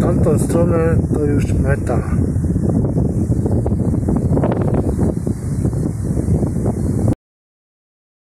tamtą stronę to już meta.